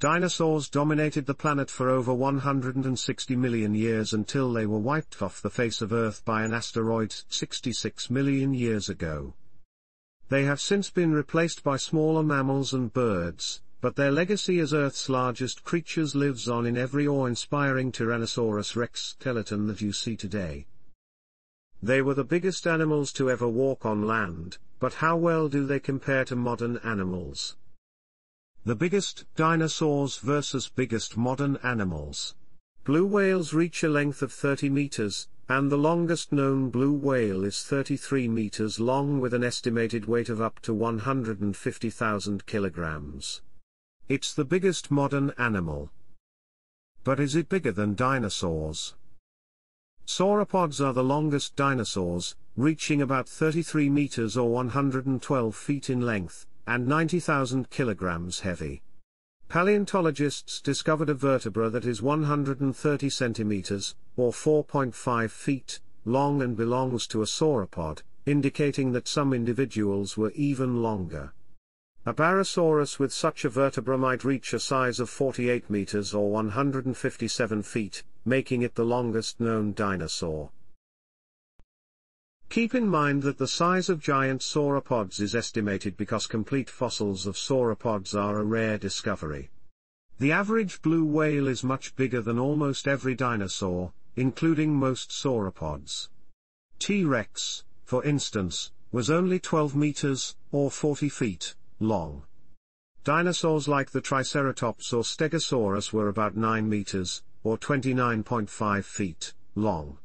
Dinosaurs dominated the planet for over 160 million years until they were wiped off the face of Earth by an asteroid 66 million years ago. They have since been replaced by smaller mammals and birds, but their legacy as Earth's largest creatures lives on in every awe-inspiring Tyrannosaurus rex skeleton that you see today. They were the biggest animals to ever walk on land, but how well do they compare to modern animals? The biggest dinosaurs versus biggest modern animals. Blue whales reach a length of 30 meters, and the longest known blue whale is 33 meters long with an estimated weight of up to 150,000 kilograms. It's the biggest modern animal. But is it bigger than dinosaurs? Sauropods are the longest dinosaurs, reaching about 33 meters or 112 feet in length, and 90,000 kilograms heavy. Paleontologists discovered a vertebra that is 130 centimeters, or 4.5 feet, long and belongs to a sauropod, indicating that some individuals were even longer. A Barosaurus with such a vertebra might reach a size of 48 meters or 157 feet, making it the longest known dinosaur. Keep in mind that the size of giant sauropods is estimated because complete fossils of sauropods are a rare discovery. The average blue whale is much bigger than almost every dinosaur, including most sauropods. T-Rex, for instance, was only 12 meters, or 40 feet, long. Dinosaurs like the Triceratops or Stegosaurus were about 9 meters, or 29.5 feet, long.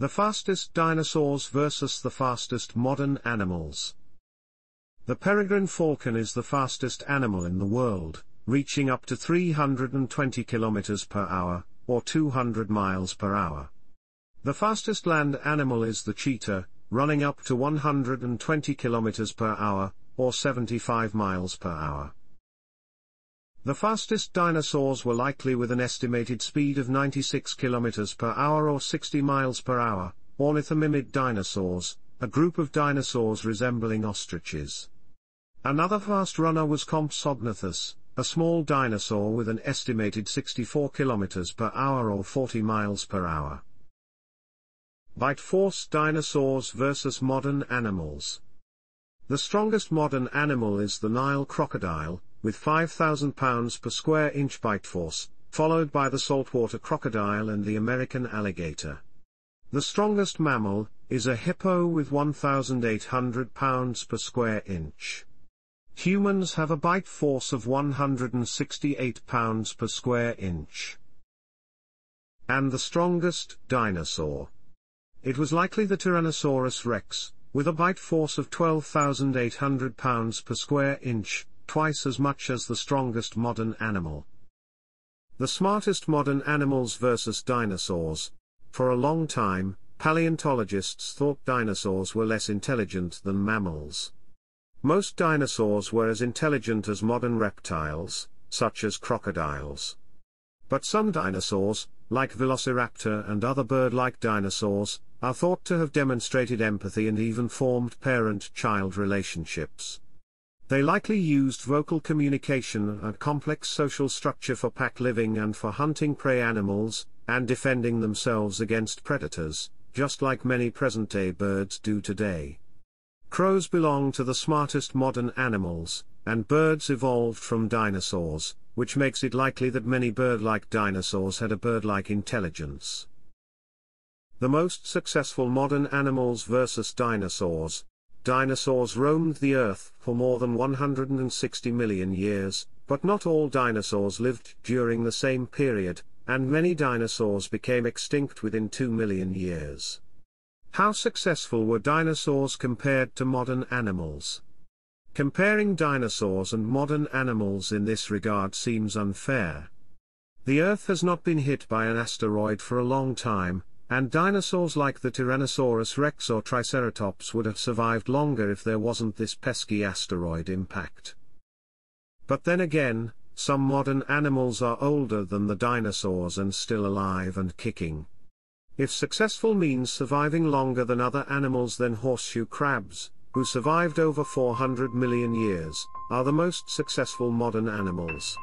The fastest dinosaurs versus the fastest modern animals. The peregrine falcon is the fastest animal in the world, reaching up to 320 km per hour, or 200 miles per hour. The fastest land animal is the cheetah, running up to 120 km per hour, or 75 miles per hour. The fastest dinosaurs were likely with an estimated speed of 96 km per hour or 60 miles per hour, ornithomimid dinosaurs, a group of dinosaurs resembling ostriches. Another fast runner was Compsognathus, a small dinosaur with an estimated 64 km per hour or 40 miles per hour. Bite force dinosaurs versus modern animals. The strongest modern animal is the Nile crocodile, with 5,000 pounds per square inch bite force, followed by the saltwater crocodile and the American alligator. The strongest mammal is a hippo with 1,800 pounds per square inch. Humans have a bite force of 168 pounds per square inch. And the strongest dinosaur. It was likely the Tyrannosaurus rex, with a bite force of 12,800 pounds per square inch, twice as much as the strongest modern animal. The smartest modern animals versus dinosaurs. For a long time, paleontologists thought dinosaurs were less intelligent than mammals. Most dinosaurs were as intelligent as modern reptiles, such as crocodiles. But some dinosaurs, like Velociraptor and other bird-like dinosaurs, are thought to have demonstrated empathy and even formed parent-child relationships. They likely used vocal communication and complex social structure for pack living and for hunting prey animals, and defending themselves against predators, just like many present-day birds do today. Crows belong to the smartest modern animals, and birds evolved from dinosaurs, which makes it likely that many bird-like dinosaurs had a bird-like intelligence. The most successful modern animals versus dinosaurs, Dinosaurs roamed the Earth for more than 160 million years, but not all dinosaurs lived during the same period, and many dinosaurs became extinct within 2 million years. How successful were dinosaurs compared to modern animals? Comparing dinosaurs and modern animals in this regard seems unfair. The Earth has not been hit by an asteroid for a long time, and dinosaurs like the Tyrannosaurus rex or Triceratops would have survived longer if there wasn't this pesky asteroid impact. But then again, some modern animals are older than the dinosaurs and still alive and kicking. If successful means surviving longer than other animals then horseshoe crabs, who survived over 400 million years, are the most successful modern animals.